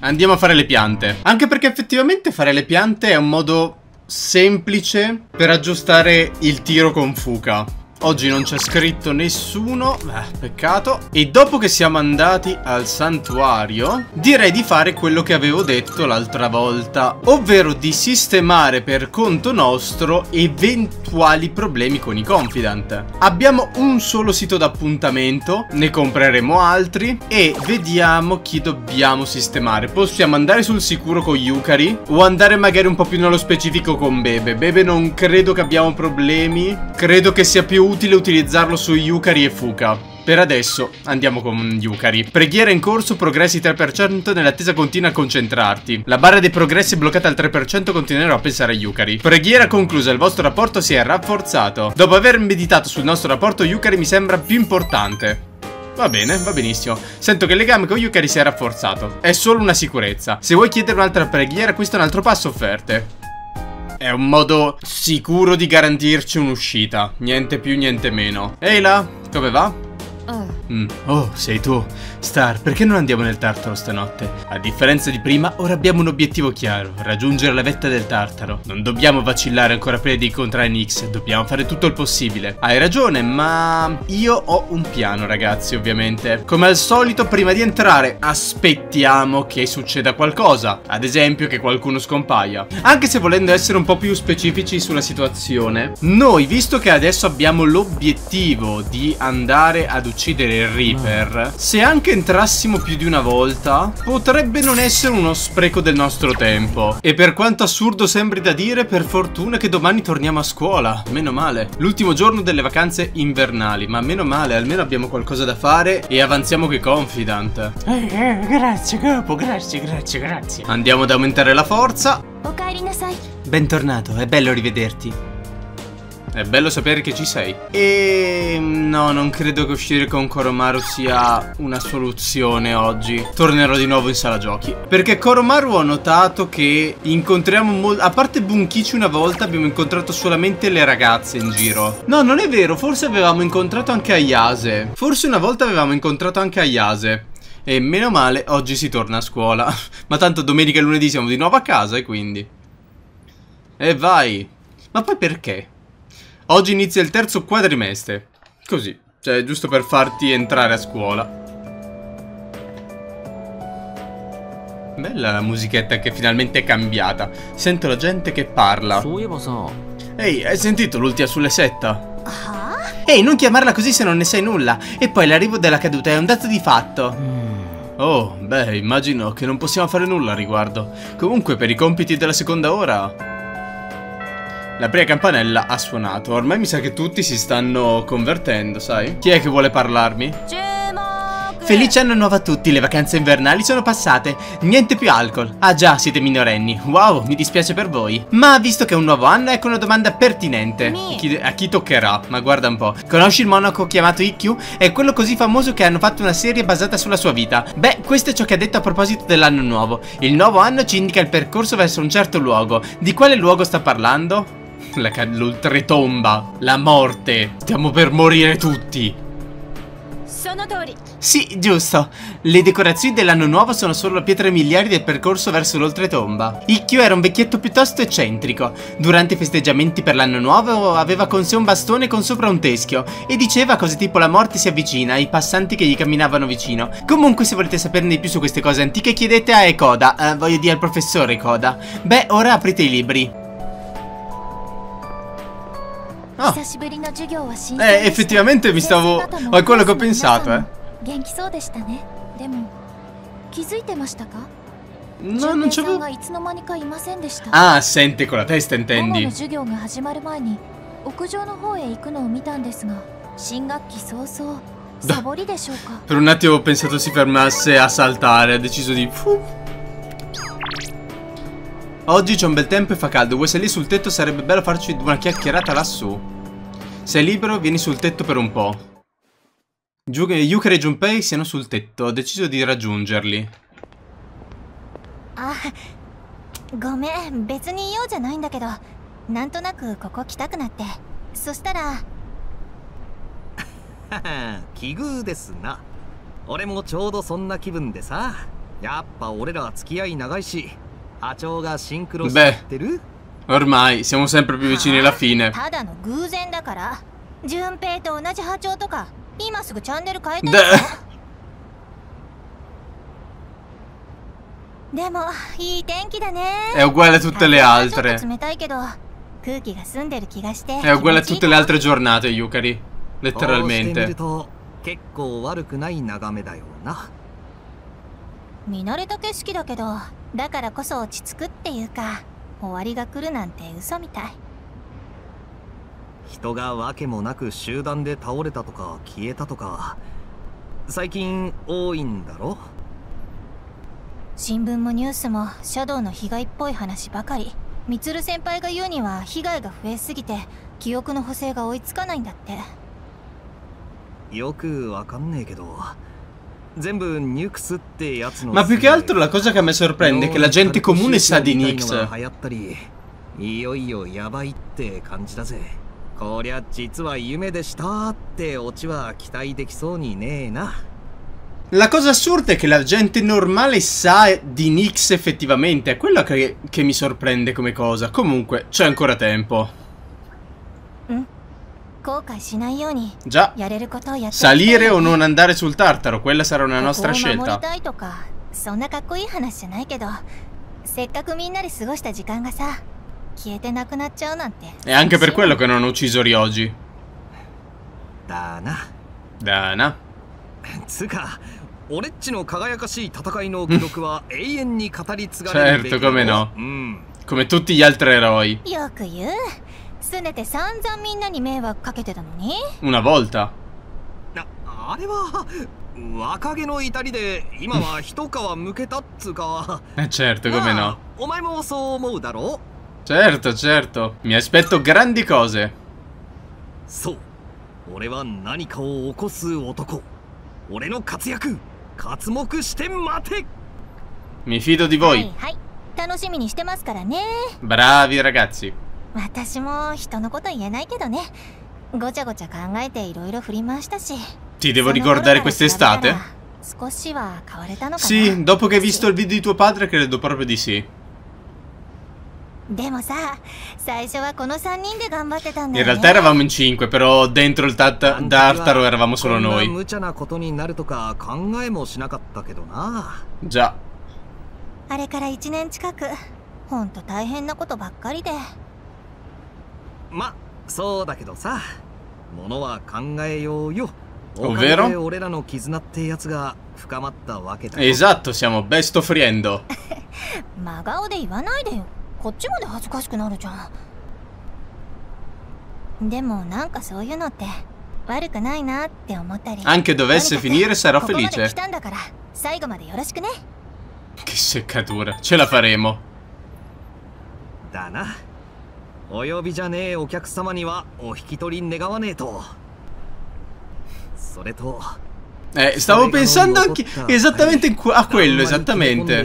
Andiamo a fare le piante. Anche perché effettivamente fare le piante è un modo semplice per aggiustare il tiro con fuca. Oggi non c'è scritto nessuno, Beh, peccato. E dopo che siamo andati al santuario, direi di fare quello che avevo detto l'altra volta, ovvero di sistemare per conto nostro eventuali problemi con i confidant. Abbiamo un solo sito d'appuntamento, ne compreremo altri e vediamo chi dobbiamo sistemare. Possiamo andare sul sicuro con Yukari o andare magari un po' più nello specifico con Bebe. Bebe non credo che abbiamo problemi, credo che sia più utile utilizzarlo su Yukari e Fuka. Per adesso andiamo con Yukari. Preghiera in corso, progressi 3% nell'attesa continua a concentrarti. La barra dei progressi è bloccata al 3%, continuerò a pensare a Yukari. Preghiera conclusa, il vostro rapporto si è rafforzato. Dopo aver meditato sul nostro rapporto, Yukari mi sembra più importante. Va bene, va benissimo. Sento che il legame con Yukari si è rafforzato. È solo una sicurezza. Se vuoi chiedere un'altra preghiera, questo è un altro passo offerte. È un modo sicuro di garantirci un'uscita. Niente più, niente meno. Ehi là, come va? Mm. Oh, sei tu. Star, perché non andiamo nel Tartaro stanotte? A differenza di prima, ora abbiamo un obiettivo chiaro, raggiungere la vetta del Tartaro. Non dobbiamo vacillare ancora prima di incontrare Nix, dobbiamo fare tutto il possibile. Hai ragione, ma io ho un piano, ragazzi, ovviamente. Come al solito, prima di entrare, aspettiamo che succeda qualcosa. Ad esempio, che qualcuno scompaia. Anche se volendo essere un po' più specifici sulla situazione, noi, visto che adesso abbiamo l'obiettivo di andare ad uccidere il Reaper, se anche entrassimo più di una volta, potrebbe non essere uno spreco del nostro tempo. E per quanto assurdo sembri da dire, per fortuna che domani torniamo a scuola. Meno male. L'ultimo giorno delle vacanze invernali, ma meno male, almeno abbiamo qualcosa da fare e avanziamo che confident. Eh, eh, grazie capo, grazie, grazie, grazie. Andiamo ad aumentare la forza. Bentornato, è bello rivederti. È bello sapere che ci sei. E no, non credo che uscire con Koromaru sia una soluzione oggi. Tornerò di nuovo in sala giochi. Perché Koromaru ho notato che incontriamo molto... A parte Bunkichi una volta abbiamo incontrato solamente le ragazze in giro. No, non è vero, forse avevamo incontrato anche Ayase. Forse una volta avevamo incontrato anche Ayase. E meno male, oggi si torna a scuola. Ma tanto domenica e lunedì siamo di nuovo a casa e quindi... E vai. Ma poi perché? Oggi inizia il terzo quadrimestre. Così, cioè giusto per farti entrare a scuola. Bella la musichetta che è finalmente è cambiata. Sento la gente che parla. Ehi, hai sentito l'ultima sulle setta? Ah? Ehi, non chiamarla così se non ne sai nulla. E poi l'arrivo della caduta è un dato di fatto. Oh, beh, immagino che non possiamo fare nulla al riguardo. Comunque, per i compiti della seconda ora... La prima campanella ha suonato. Ormai mi sa che tutti si stanno convertendo, sai? Chi è che vuole parlarmi? Felice anno nuovo a tutti, le vacanze invernali sono passate. Niente più alcol. Ah già, siete minorenni. Wow, mi dispiace per voi. Ma visto che è un nuovo anno, ecco una domanda pertinente. Chi- a chi toccherà? Ma guarda un po'. Conosci il monaco chiamato IQ? È quello così famoso che hanno fatto una serie basata sulla sua vita. Beh, questo è ciò che ha detto a proposito dell'anno nuovo. Il nuovo anno ci indica il percorso verso un certo luogo. Di quale luogo sta parlando? l'oltretomba, la morte. Stiamo per morire tutti. Sì, giusto. Le decorazioni dell'anno nuovo sono solo pietre miliari del percorso verso l'oltretomba. Ikkyo era un vecchietto piuttosto eccentrico. Durante i festeggiamenti per l'anno nuovo aveva con sé un bastone con sopra un teschio e diceva cose tipo la morte si avvicina ai passanti che gli camminavano vicino. Comunque se volete saperne di più su queste cose antiche chiedete a Ekoda, eh, voglio dire al professore Ekoda. Beh, ora aprite i libri. Ah. 久しぶりの授業は新鮮でした Eh, effettivamente mi stavo... 先生方も È quello che ho pensato, eh. 元気そうでしたねでも気づいてましたか No, non 順 c'avevo... 平さんがいつの間にかいませんでした Ah, assente con la testa, 午後 intendi. の授業が始まる前に屋上の方へ行くのを見たんですが新学期早々サボりでしょうか Per un attimo ho pensato si fermasse a saltare, ha deciso di... Fu. Oggi c'è un bel tempo e fa caldo, vuoi salire sul tetto? Sarebbe bello farci una chiacchierata lassù. Sei libero? Vieni sul tetto per un po'. Giu- Yukari e Junpei siano sul tetto, ho deciso di raggiungerli. あごめん別に用じゃないんだけどなんとなくここ来たくなってそしたら奇遇ですな。俺もちょうどそんな気分でさ。 やっぱ俺らは付き合い長いし 波長がシンクロしちゃってる Ormai siamo sempre più vicini alla fine. ただの偶然だから順平と同じ波長とか今すぐチャンネル変えたい De- でもいい天気だね È uguale a tutte le ちょ altre. っと冷たいけど空気が澄んでる気がして È uguale a 気持ちいい tutte le altre giornate, Yukari. こうしてみ Letteralmente. ると結構悪くない眺めだよな 見慣れた景色だけどだからこそ落ち着くっていうか終わりが来るなんて嘘みたい。人が訳もなく集団で倒れたとか消えたとか最近多いんだろ？新聞もニュースもシャドウの被害っぽい話ばかり。みつる先輩が言うには被害が増えすぎて記憶の補正が追いつかないんだって。よくわかんねえけど Ma più che altro la cosa che a me sorprende è che la gente comune sa di 流 Nix. 行ったりいよいよやばいって感じだぜこりゃ実は夢でしたってオチは期待できそうにねえな La cosa assurda è che la gente normale sa di Nix effettivamente. È quello che, che mi sorprende come cosa. Comunque, c'è ancora tempo. 後悔しないように Già. やれることをやって Salire o non andare sul Tartaro, quella sarà una こ nostra scelta. たいとかそんなかっこいい話じゃないけどせっかくみんなで過ごした時間がさ消えてなくなっちゃうなんて È anche per quello che non ho ucciso Ryoji. だな Dana. つうか俺っちの輝かしい戦いの記録は永遠に語り継がれるべき Certo, come no. うん Come tutti gli altri eroi. よく言うすねて散々みんなに迷惑かけてたのに Una volta. なあれは若気の至りで今は一皮むけたっつうか Eh certo, come まあ no. お前もそう思うだろ？Certo, certo. Mi aspetto grandi cose. そう俺は何かを起こす男俺の活躍活目して待て Mi fido di はい voi. はい楽しみにしてますからね Bravi ragazzi. 私も人のこと言えないけどねごちゃごちゃ考えていろいろ振り回したし Ti devo ricordare quest'estate? たら少しは変われたのかな Sì, dopo che hai visto il video di tuo padre credo proprio di sì. でもさ最初はこの3人で頑張ってたんだ In よね realtà eravamo in 5, però dentro il Dartaro eravamo solo こんな noi. 無茶なことになるとか考えもしなかったけどな Già. あれから1年近くほんと大変なことばっかりでまそうだけどさものは考えようよ。おかげで俺らの絆ってやつが深まったわけだ。よ exacto siamo best friend 真顔で言わないでよ。こっちまで恥ずかしくなるじゃん。でもなんかそういうのって悪くないなって思ったり anche dovesse finire sarò felice ここまで来たんだから最後までよろしくね。che seccatura ce la faremo だな。お呼びじゃねえお客様にはお引き取り願わねえとそれと Eh, stavo pensando anche esattamente a quello, esattamente.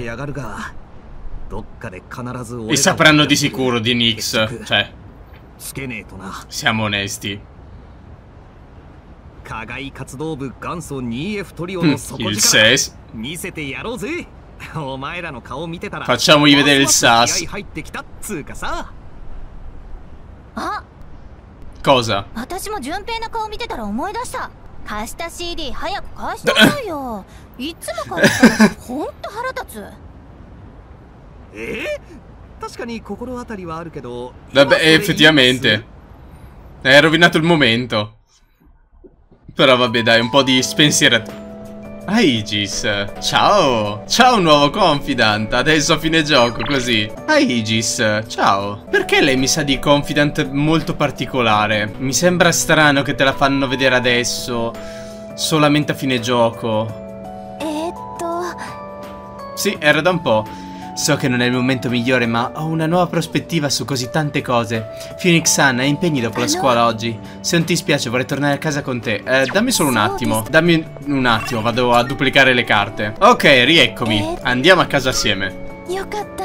E sapranno di sicuro di Nix, cioè. Siamo onesti. Il SES. Facciamogli vedere il SAS. あ Cosa? 私も順平の顔見てたら思い出した貸した CD 早く返してくれよいつも貸したらほんと腹立つえー、確かに心当たりはあるけど Vabbè, effettivamente. Hai rovinato il momento. Però vabbè, dai, un po' di spensieratura. Aegis, ciao! Ciao nuovo confidant, adesso a fine gioco, così. Aegis, ciao. Perché lei mi sa di confidant molto particolare? Mi sembra strano che te la fanno vedere adesso, solamente a fine gioco. Sì, era da un po'. So che non è il momento migliore, ma ho una nuova prospettiva su così tante cose. Phoenix Sun ha impegni dopo la scuola oggi. Se non ti spiace, vorrei tornare a casa con te. Eh, dammi solo un attimo. Dammi un attimo, vado a duplicare le carte. Ok, rieccomi. Andiamo a casa assieme. よかった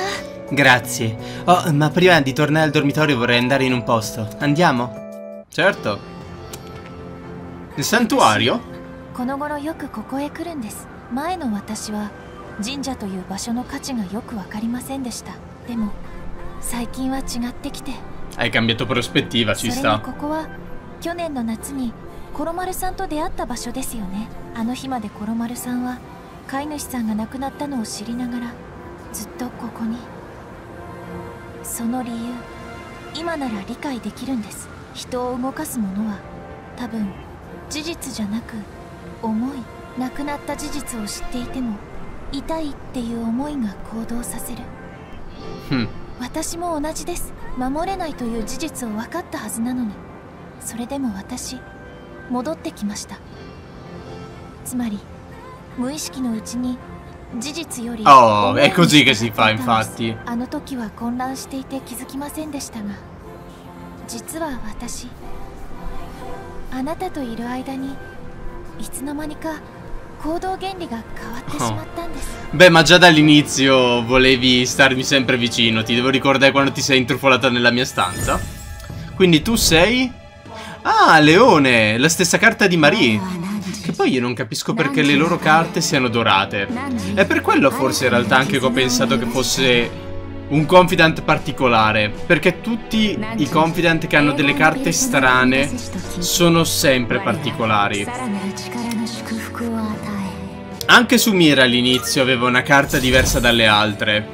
Grazie. Oh, ma prima di tornare al dormitorio vorrei andare in un posto. Andiamo? Certo. Il santuario? この頃よくここへ来るんです前の私は 神社という場所の価値がよく分かりませんでした。でも最近は違ってきて。Hai cambiato prospettiva, そ ci れに sta. ここは去年の夏にコロマルさんと出会った場所ですよね。あの日までコロマルさんは飼い主さんが亡くなったのを知りながらずっとここに。その理由今なら理解できるんです。人を動かすものは多分事実じゃなく思い亡くなった事実を知っていても痛いっていう思いが行動させる。Hm. 私も同じです。守れないという事実を分かったはずなのに。それでも私戻ってきました。つまり無意識のうちに事実より Oh. あの時は混乱していて気づきませんでしたが実は私あなたといる間にいつの間にか Beh, ma già dall'inizio volevi starmi sempre vicino. Ti devo ricordare quando ti sei intrufolata nella mia stanza. Quindi tu sei... Ah, Leone! La stessa carta di Marie. Che poi io non capisco perché le loro carte siano dorate. È per quello forse in realtà anche che ho pensato che fosse un confident particolare, perché tutti i confident che hanno delle carte strane sono sempre particolari. Anche Sumira all'inizio aveva una carta diversa dalle altre.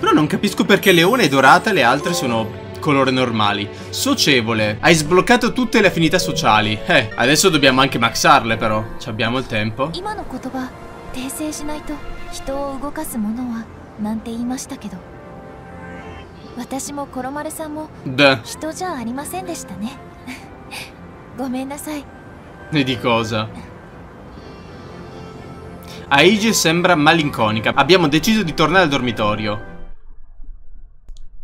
Però non capisco perché Leone è dorata e le altre sono colore normali. Socievole. Hai sbloccato tutte le affinità sociali. Eh, adesso dobbiamo anche maxarle però. Ci abbiamo il tempo. Da. E di cosa? Aige sembra malinconica. Abbiamo deciso di tornare al dormitorio.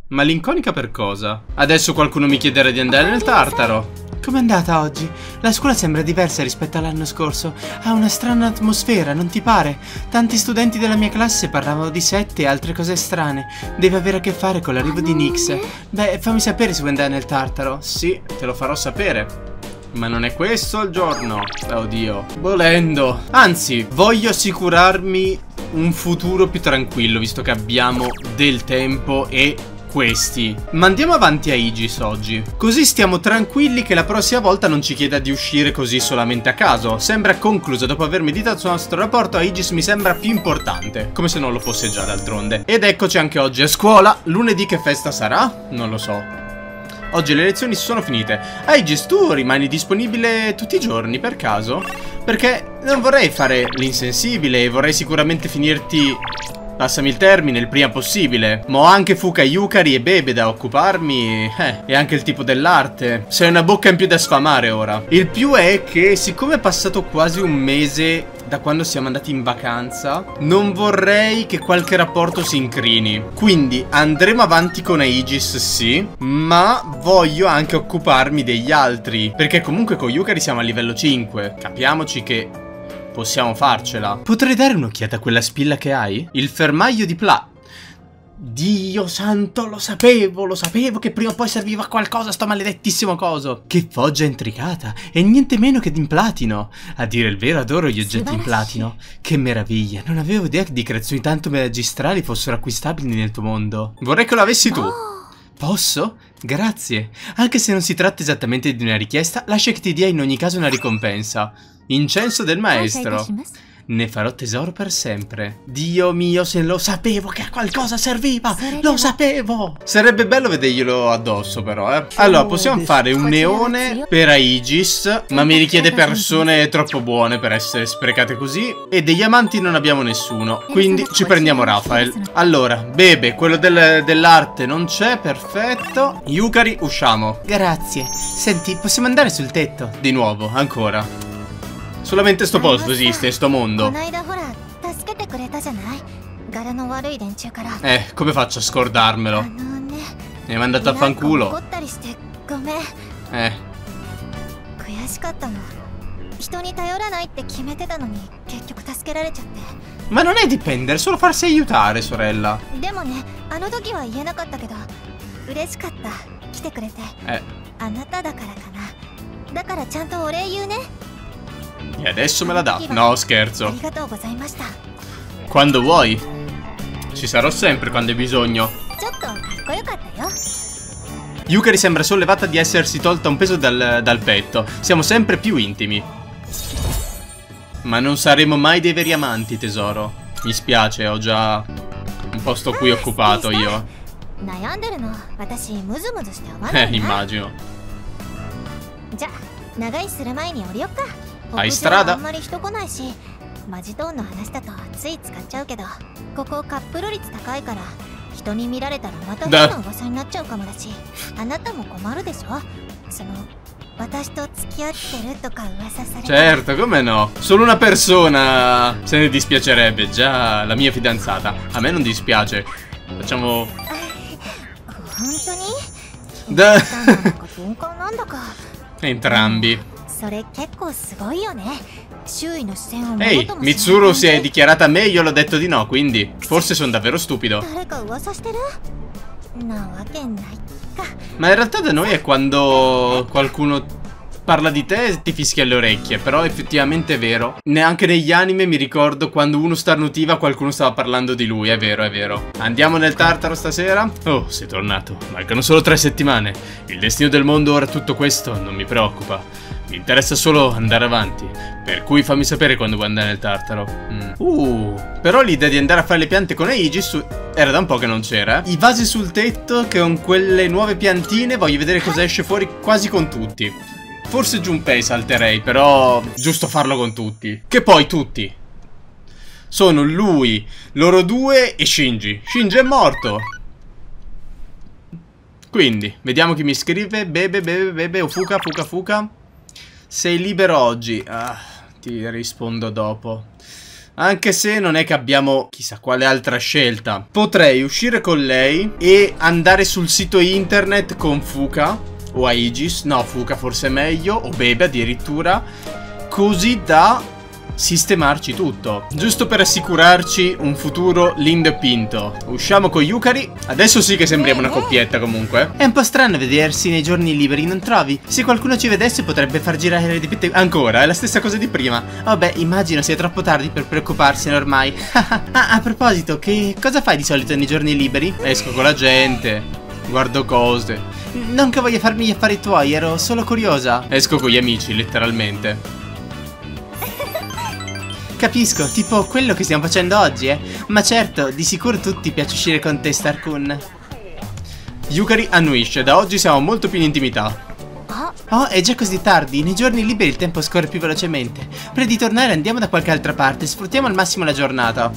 Malinconica per cosa? Adesso qualcuno mi chiederà di andare nel tartaro. Com'è andata oggi? La scuola sembra diversa rispetto all'anno scorso. Ha una strana atmosfera, non ti pare? Tanti studenti della mia classe parlavano di sette e altre cose strane. Deve avere a che fare con l'arrivo di Nix. Beh, fammi sapere se vuoi andare nel Tartaro. Sì, te lo farò sapere. Ma non è questo il giorno. Oddio. Volendo. Anzi, voglio assicurarmi un futuro più tranquillo, visto che abbiamo del tempo e questi. Ma andiamo avanti a Igis oggi. Così stiamo tranquilli che la prossima volta non ci chieda di uscire così solamente a caso. Sembra concluso. Dopo aver meditato sul nostro rapporto, a Igis mi sembra più importante. Come se non lo fosse già d'altronde. Ed eccoci anche oggi a scuola. Lunedì che festa sarà? Non lo so. Oggi le lezioni sono finite. Aegis, tu rimani disponibile tutti i giorni per caso? Perché non vorrei fare l'insensibile e vorrei sicuramente finirti... Passami il termine il prima possibile. Ma ho anche Fuka Yukari e Bebe da occuparmi. Eh, e anche il tipo dell'arte. Sei una bocca in più da sfamare ora. Il più è che, siccome è passato quasi un mese da quando siamo andati in vacanza, non vorrei che qualche rapporto si incrini. Quindi andremo avanti con Aegis, sì, ma voglio anche occuparmi degli altri. Perché comunque con Yukari siamo a livello 5. Capiamoci che possiamo farcela. Potrei dare un'occhiata a quella spilla che hai? Il fermaio di Pla. Dio santo, lo sapevo, lo sapevo che prima o poi serviva a qualcosa sto maledettissimo coso. Che foggia intricata, e niente meno che in platino. A dire il vero, adoro gli oggetti in platino. Che meraviglia, non avevo idea che di creazioni tanto magistrali fossero acquistabili nel tuo mondo. Vorrei che lo avessi tu. Posso? Grazie. Anche se non si tratta esattamente di una richiesta, lascia che ti dia in ogni caso una ricompensa. Incenso del maestro. Ne farò tesoro per sempre. Dio mio, se lo sapevo che a qualcosa serviva! Lo sapevo! Sarebbe bello vederglielo addosso, però, eh. Allora, possiamo fare un neone per Aegis, ma mi richiede persone troppo buone per essere sprecate così. E degli amanti non abbiamo nessuno. Quindi ci prendiamo Rafael. Allora, Bebe, quello del- dell'arte non c'è, perfetto. Yukari, usciamo. Grazie. Senti, possiamo andare sul tetto? Di nuovo, ancora. Solamente sto posto esiste, sto mondo. Eh, come faccio a scordarmelo? Mi hai mandato a fanculo. Eh. Ma non è dipendere, solo farsi aiutare, sorella. Eh. E adesso me la dà. No, scherzo. Quando vuoi. Ci sarò sempre quando hai bisogno. Yukari sembra sollevata di essersi tolta un peso dal, dal petto. Siamo sempre più intimi. Ma non saremo mai dei veri amanti, tesoro. Mi spiace, ho già un posto qui occupato io. Eh, immagino. じゃ長居する前に降りよっかはい屋上は strada あんまり人来ないしマジトーンの話だとつい使っちゃうけどここカップル率高いから人に見られたらまた変だな噂になっちゃうかもだしあなたも困るでしょ？その私と付き合ってるとか噂されて Certo, come no? Solo una persona se ne dispiacerebbe, già la mia fidanzata. A me non dispiace. Facciamo... Entrambi? Ehi, Mitsuru si è dichiarata me io l'ho detto di no, quindi forse sono davvero stupido. Ma in realtà da noi è quando qualcuno parla di te e ti fischia le orecchie, però effettivamente è vero. Neanche negli anime mi ricordo quando uno starnutiva qualcuno stava parlando di lui, è vero, è vero. Andiamo nel tartaro stasera? Oh, sei tornato. Mancano solo tre settimane. Il destino del mondo ora tutto questo non mi preoccupa. Mi interessa solo andare avanti. Per cui fammi sapere quando vuoi andare nel Tartaro. Mm. Uh, però l'idea di andare a fare le piante con Aegis era da un po' che non c'era. I vasi sul tetto con quelle nuove piantine voglio vedere cosa esce fuori quasi con tutti. Forse Junpei salterei, però giusto farlo con tutti. Che poi tutti. Sono lui, loro due e Shinji. Shinji è morto. Quindi, vediamo chi mi scrive. Bebe, bebe, bebe, o fuca, fuca, fuca. Sei libero oggi. Ah, ti rispondo dopo. Anche se non è che abbiamo chissà quale altra scelta. Potrei uscire con lei e andare sul sito internet con Fuka o Aegis. No, Fuka forse è meglio. O Bebe addirittura. Così da sistemarci tutto. Giusto per assicurarci un futuro lindo e pinto. Usciamo con Yukari. Adesso sì che sembriamo una coppietta comunque. È un po' strano vedersi nei giorni liberi, non trovi? Se qualcuno ci vedesse potrebbe far girare le dipinte... Ancora, è la stessa cosa di prima. Vabbè, immagino sia troppo tardi per preoccuparsene ormai. ah, a proposito, che cosa fai di solito nei giorni liberi? Esco con la gente, guardo cose. Non che voglia farmi gli affari tuoi, ero solo curiosa. Esco con gli amici, letteralmente. Capisco, tipo quello che stiamo facendo oggi, eh. Ma certo, di sicuro tutti piace uscire con te, Star-kun. Yukari annuisce, da oggi siamo molto più in intimità. あ Oh, è già così tardi, nei giorni liberi il tempo scorre più velocemente. Prima di tornare andiamo da qualche altra parte, sfruttiamo al massimo la giornata.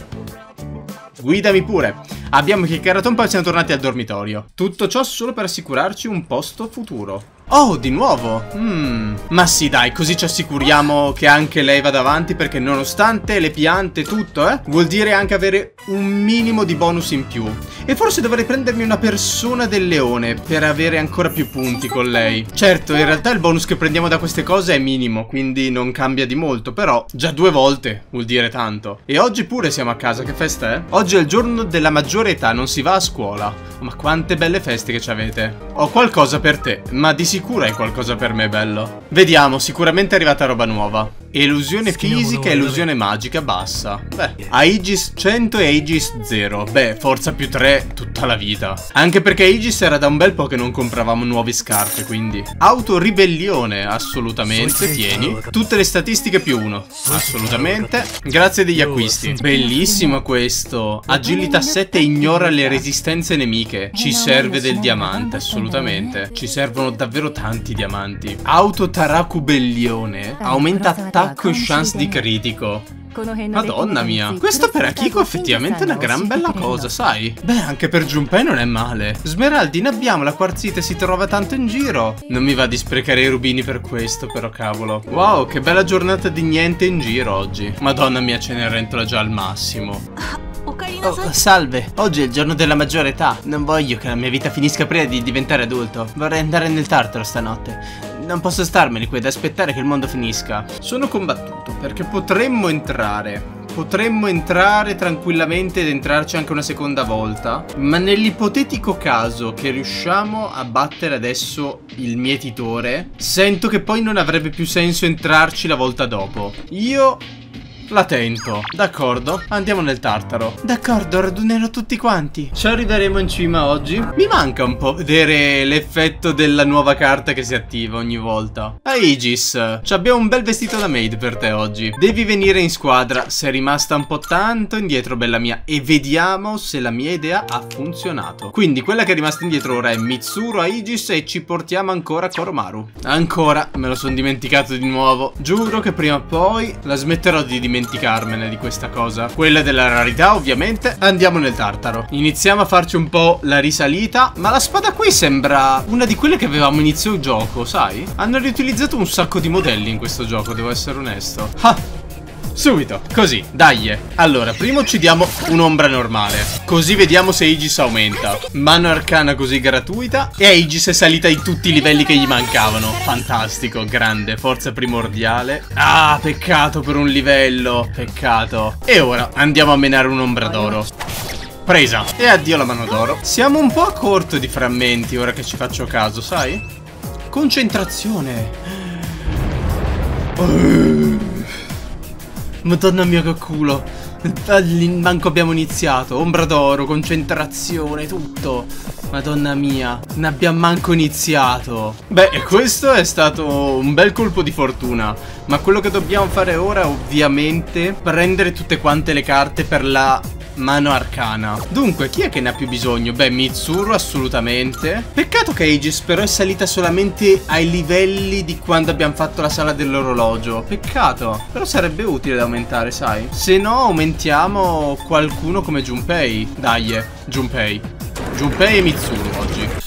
Guidami pure. Abbiamo chiacchierato un po' e siamo tornati al dormitorio. Tutto ciò solo per assicurarci un posto futuro. Oh, di nuovo? Mmm. Ma sì, dai, così ci assicuriamo che anche lei vada avanti perché nonostante le piante e tutto, eh, vuol dire anche avere un minimo di bonus in più. E forse dovrei prendermi una persona del leone per avere ancora più punti con lei. Certo, in realtà il bonus che prendiamo da queste cose è minimo, quindi non cambia di molto, però già due volte vuol dire tanto. E oggi pure siamo a casa, che festa è? Oggi è il giorno della maggiore età, non si va a scuola. Ma quante belle feste che ci avete. Ho qualcosa per te, ma di sicuro hai qualcosa per me, bello. Vediamo, sicuramente è arrivata roba nuova. Illusione fisica e illusione magica bassa. Beh, Aegis 100 e Aegis 0. Beh, forza più 3 tutta la vita. Anche perché Aegis era da un bel po' che non compravamo nuove scarpe, quindi. Autoribellione, assolutamente, tieni. Tutte le statistiche più 1. Assolutamente. Grazie degli acquisti. Bellissimo questo. Agilità 7 ignora le resistenze nemiche. Ci serve del diamante, assolutamente. Ci servono davvero tanti diamanti. Autotaracubellione. Aumenta attacco e chance di critico. Madonna mia, questo per Akiko effettivamente è una gran bella cosa, sai? Beh, anche per Junpei non è male. Smeraldi, ne abbiamo, la quarzite si trova tanto in giro. Non mi va di sprecare i rubini per questo, però cavolo. Wow, che bella giornata di niente in giro oggi. Madonna mia, Cenerentola già al massimo. Oh, oh salve. Oggi è il giorno della maggiore età. Non voglio che la mia vita finisca prima di diventare adulto. Vorrei andare nel tartaro stanotte. Non posso starmeli qui ad aspettare che il mondo finisca. Sono combattuto perché potremmo entrare. Potremmo entrare tranquillamente ed entrarci anche una seconda volta. Ma nell'ipotetico caso che riusciamo a battere adesso il mietitore, sento che poi non avrebbe più senso entrarci la volta dopo. Io la tento. D'accordo, andiamo nel tartaro. D'accordo, radunerò tutti quanti. Ci arriveremo in cima oggi. Mi manca un po' vedere l'effetto della nuova carta che si attiva ogni volta. Aegis, ci abbiamo un bel vestito da maid per te oggi. Devi venire in squadra. Sei rimasta un po' tanto indietro, bella mia. E vediamo se la mia idea ha funzionato. Quindi quella che è rimasta indietro ora è Mitsuru Aegis e ci portiamo ancora Koromaru. Ancora, me lo sono dimenticato di nuovo. Giuro che prima o poi la smetterò di dimenticarmene di questa cosa. Quella della rarità, ovviamente. Andiamo nel tartaro. Iniziamo a farci un po' la risalita. Ma la spada qui sembra una di quelle che avevamo inizio gioco, sai? Hanno riutilizzato un sacco di modelli in questo gioco, devo essere onesto. Ah! Subito, così, dai. Allora, prima uccidiamo un'ombra normale. Così vediamo se Aegis aumenta. Mano arcana così gratuita E Aegis è salita di tutti i livelli che gli mancavano. Fantastico, grande, forza primordiale. Ah, peccato per un livello Peccato. E ora andiamo a menare un'ombra d'oro. Presa. E addio la mano d'oro. Siamo un po' a corto di frammenti ora che ci faccio caso, sai? Concentrazione. uh. Madonna mia che culo. Manco abbiamo iniziato. Ombra d'oro, concentrazione, tutto. Madonna mia Ne abbiamo manco iniziato. Beh, questo è stato un bel colpo di fortuna. Ma quello che dobbiamo fare ora ovviamente Prendere tutte quante le carte per la mano arcana. Dunque, chi è che ne ha più bisogno? Beh, Mitsuru assolutamente. Peccato che Aegis però è salita solamente ai livelli di quando abbiamo fatto la sala dell'orologio. Peccato. Però sarebbe utile da aumentare, sai? Se no, aumentiamo qualcuno come Junpei. Dai, Junpei. Junpei e Mitsuru.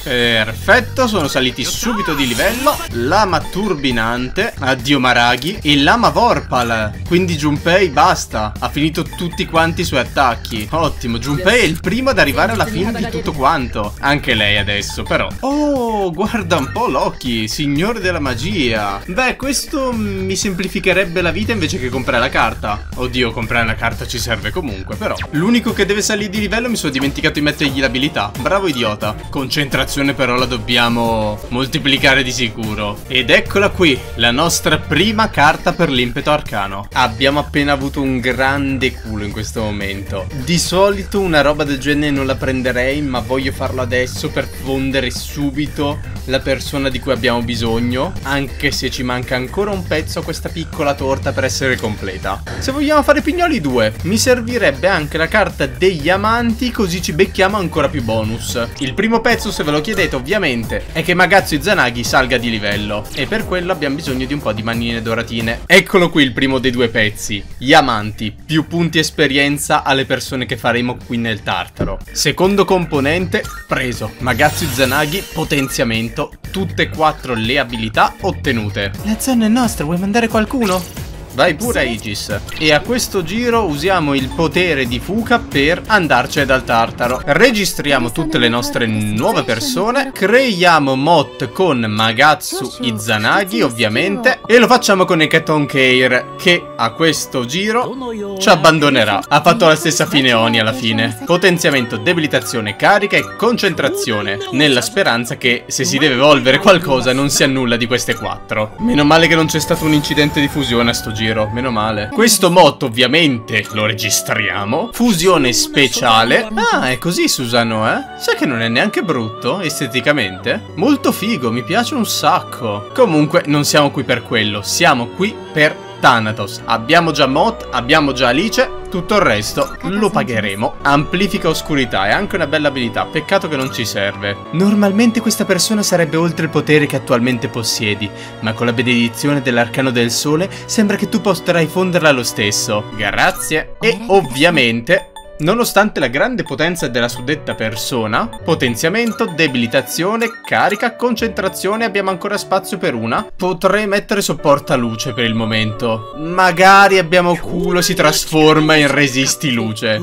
Perfetto, sono saliti subito di livello. Lama turbinante, addio Maraghi. E Lama Vorpal. Quindi Junpei basta. Ha finito tutti quanti i suoi attacchi. Ottimo, Junpei è il primo ad arrivare alla fine di tutto quanto. Anche lei adesso, però. Oh, guarda un po' Loki, signore della magia. Beh, questo mi semplificherebbe la vita invece che comprare la carta. Oddio, comprare la carta ci serve comunque, però. L'unico che deve salire di livello mi sono dimenticato di mettergli l'abilità. Bravo idiota. Concentrazione azione però la dobbiamo moltiplicare di sicuro. Ed eccola qui, la nostra prima carta per l'impeto arcano. Abbiamo appena avuto un grande culo in questo momento. Di solito una roba del genere non la prenderei, ma voglio farlo adesso per fondere subito la persona di cui abbiamo bisogno, anche se ci manca ancora un pezzo a questa piccola torta per essere completa. Se vogliamo fare pignoli 2, mi servirebbe anche la carta degli amanti, così ci becchiamo ancora più bonus. Il primo pezzo, se ve lo chiedete ovviamente è che Magazzo Izanagi salga di livello e per quello abbiamo bisogno di un po' di manine doratine. Eccolo qui il primo dei due pezzi, gli amanti, più punti esperienza alle persone che faremo qui nel Tartaro. Secondo componente, preso, Magazzo Izanagi, potenziamento, tutte e quattro le abilità ottenute. La zona è nostra, vuoi mandare qualcuno? Vai pure Aegis. E a questo giro usiamo il potere di Fuka per andarcene dal Tartaro. Registriamo tutte le nostre nuove persone. Creiamo mod con Magatsu Izanagi, ovviamente. E lo facciamo con Ekaton Keir, che a questo giro ci abbandonerà. Ha fatto la stessa fine Oni alla fine. Potenziamento, debilitazione, carica e concentrazione. Nella speranza che se si deve evolvere qualcosa non sia nulla di queste quattro. Meno male che non c'è stato un incidente di fusione a sto giro giro, meno male. Questo motto ovviamente lo registriamo. Fusione speciale. Ah, è così Susano, eh? Sai che non è neanche brutto, esteticamente? Molto figo, mi piace un sacco. Comunque, non siamo qui per quello, siamo qui per Thanatos. Abbiamo già Mot, abbiamo già Alice, tutto il resto lo pagheremo. Amplifica oscurità, è anche una bella abilità, peccato che non ci serve. Normalmente questa persona sarebbe oltre il potere che attualmente possiedi, ma con la benedizione dell'arcano del sole sembra che tu potrai fonderla lo stesso. Grazie. E ovviamente Nonostante la grande potenza della suddetta persona, potenziamento, debilitazione, carica, concentrazione, abbiamo ancora spazio per una. Potrei mettere sopporta luce per il momento. Magari abbiamo culo si trasforma in resisti luce.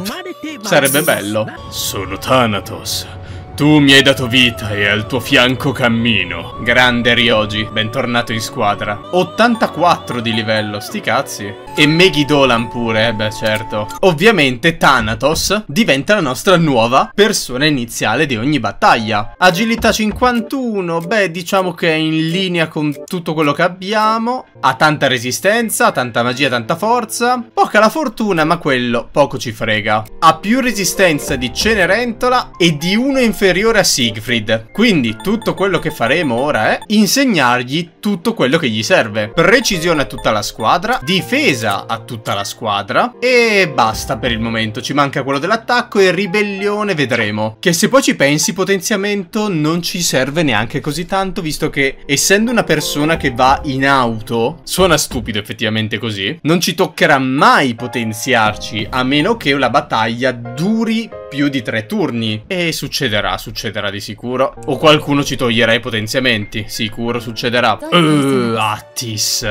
Sarebbe bello. Sono Thanatos. Tu mi hai dato vita e al tuo fianco cammino. Grande Ryoji, bentornato in squadra. 84 di livello, sti cazzi. E Megiddolan pure, eh beh certo. Ovviamente Thanatos diventa la nostra nuova persona iniziale di ogni battaglia. Agilità 51, beh diciamo che è in linea con tutto quello che abbiamo. Ha tanta resistenza, tanta magia, tanta forza. Poca la fortuna, ma quello poco ci frega. Ha più resistenza di Cenerentola e di uno inferiore a Siegfried. Quindi tutto quello che faremo ora è insegnargli tutto quello che gli serve. Precisione a tutta la squadra, difesa a tutta la squadra e basta per il momento. Ci manca quello dell'attacco e ribellione vedremo. Che se poi ci pensi potenziamento non ci serve neanche così tanto visto che essendo una persona che va in auto suona stupido effettivamente così, non ci toccherà mai potenziarci a meno che la battaglia duri più di tre turni. E succederà, succederà di sicuro. O qualcuno ci toglierà i potenziamenti. Sicuro succederà. Uh, Attis.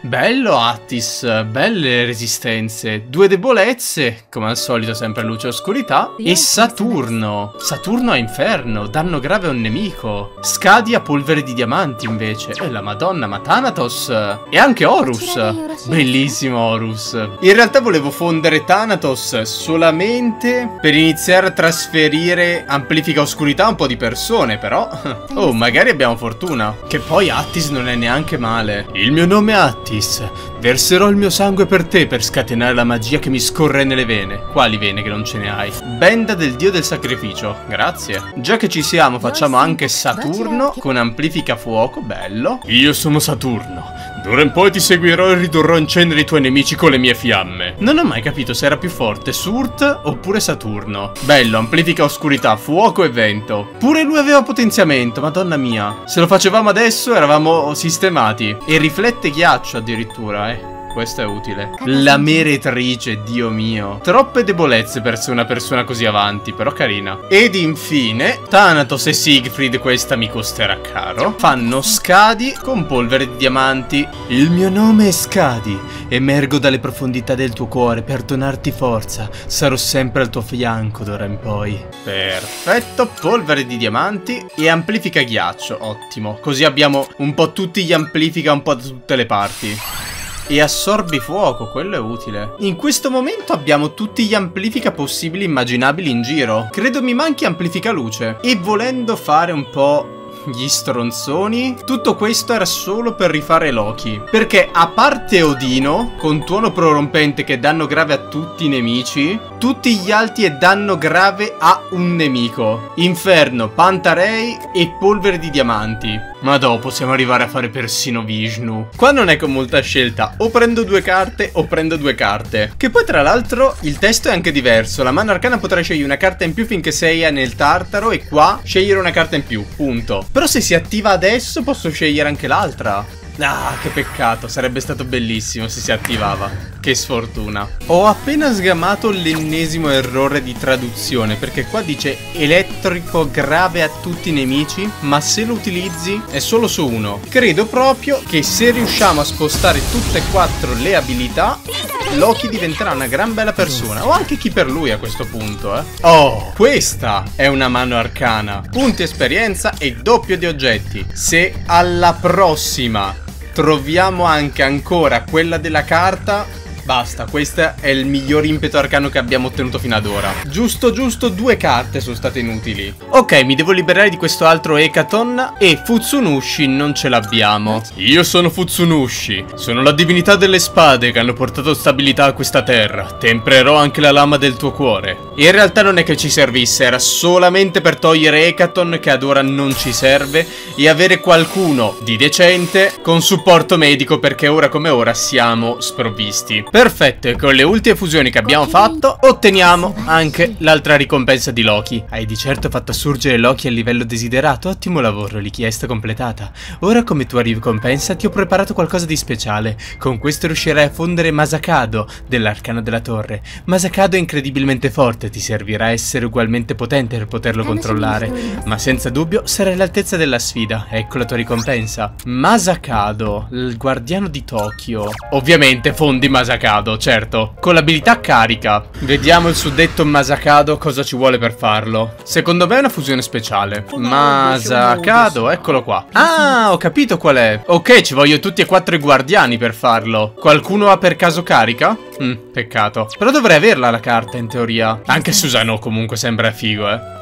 Bello Attis, belle resistenze, due debolezze, come al solito sempre luce e oscurità, e Saturno. Saturno a inferno, danno grave a un nemico. Scadi a polvere di diamanti invece. E la madonna, ma Thanatos. E anche Horus. Bellissimo Horus. In realtà volevo fondere Thanatos solamente per iniziare a trasferire amplifica oscurità a un po' di persone, però... Oh, magari abbiamo fortuna. Che poi Attis non è neanche male. Il mio nome è Attis. Verserò il mio sangue per te per scatenare la magia che mi scorre nelle vene. Quali vene che non ce ne hai? Benda del dio del sacrificio. Grazie. Già che ci siamo, facciamo anche Saturno con amplifica fuoco. Bello. Io sono Saturno. D'ora in poi ti seguirò e ridurrò in cenere i tuoi nemici con le mie fiamme. Non ho mai capito se era più forte Surt oppure Saturno. Bello, amplifica oscurità, fuoco e vento. Pure lui aveva potenziamento, madonna mia. Se lo facevamo adesso eravamo sistemati. E riflette ghiaccio addirittura, eh. Questo è utile. La meretrice, dio mio. Troppe debolezze per una persona così avanti, però carina. Ed infine, Thanatos e Siegfried, questa mi costerà caro, fanno Scadi con polvere di diamanti. Il mio nome è Scadi. Emergo dalle profondità del tuo cuore per donarti forza. Sarò sempre al tuo fianco d'ora in poi. Perfetto, polvere di diamanti e amplifica ghiaccio. Ottimo. Così abbiamo un po' tutti gli amplifica un po' da tutte le parti. E assorbi fuoco, quello è utile. In questo momento abbiamo tutti gli amplifica possibili e immaginabili in giro. Credo mi manchi amplifica luce. E volendo fare un po' gli stronzoni. Tutto questo era solo per rifare Loki. Perché a parte Odino, con tuono prorompente che danno grave a tutti i nemici, tutti gli altri è danno grave a un nemico. Inferno, Pantarei e polvere di diamanti. Ma dopo possiamo arrivare a fare persino Vishnu. Qua non è con molta scelta, o prendo due carte o prendo due carte. Che poi tra l'altro il testo è anche diverso. La mano arcana potrà scegliere una carta in più finché sei nel tartaro e qua scegliere una carta in più, punto. Però se si attiva adesso posso scegliere anche l'altra. Ah, che peccato, sarebbe stato bellissimo se si attivava. Che sfortuna. Ho appena sgamato l'ennesimo errore di traduzione, perché qua dice elettrico grave a tutti i nemici, ma se lo utilizzi è solo su uno. Credo proprio che se riusciamo a spostare tutte e quattro le abilità, Loki diventerà una gran bella persona. O anche chi per lui a questo punto, eh. Oh, questa è una mano arcana. Punti esperienza e doppio di oggetti. Se alla prossima troviamo anche ancora quella della carta Basta, questo è il miglior impeto arcano che abbiamo ottenuto fino ad ora. Giusto, giusto, due carte sono state inutili. Ok, mi devo liberare di questo altro Ekaton e Futsunushi non ce l'abbiamo. Io sono Futsunushi, sono la divinità delle spade che hanno portato stabilità a questa terra. Temprerò anche la lama del tuo cuore. In realtà non è che ci servisse, era solamente per togliere Ekaton che ad ora non ci serve e avere qualcuno di decente con supporto medico perché ora come ora siamo sprovvisti. Perfetto, e con le ultime fusioni che abbiamo fatto, otteniamo anche l'altra ricompensa di Loki. Hai di certo fatto assurgere Loki al livello desiderato, ottimo lavoro, richiesta completata. Ora come tua ricompensa ti ho preparato qualcosa di speciale. Con questo riuscirai a fondere Masakado dell'arcano della torre. Masakado è incredibilmente forte, ti servirà a essere ugualmente potente per poterlo controllare. Ma senza dubbio sarai all'altezza della sfida, ecco la tua ricompensa. Masakado, il guardiano di Tokyo. Ovviamente fondi Masakado Masakado, certo. Con l'abilità carica. Vediamo il suddetto Masakado cosa ci vuole per farlo. Secondo me è una fusione speciale. Masakado, eccolo qua. Ah, ho capito qual è. Ok, ci voglio tutti e quattro i guardiani per farlo. Qualcuno ha per caso carica? Mm, peccato. Però dovrei averla la carta in teoria. Anche Susano comunque sembra figo, eh.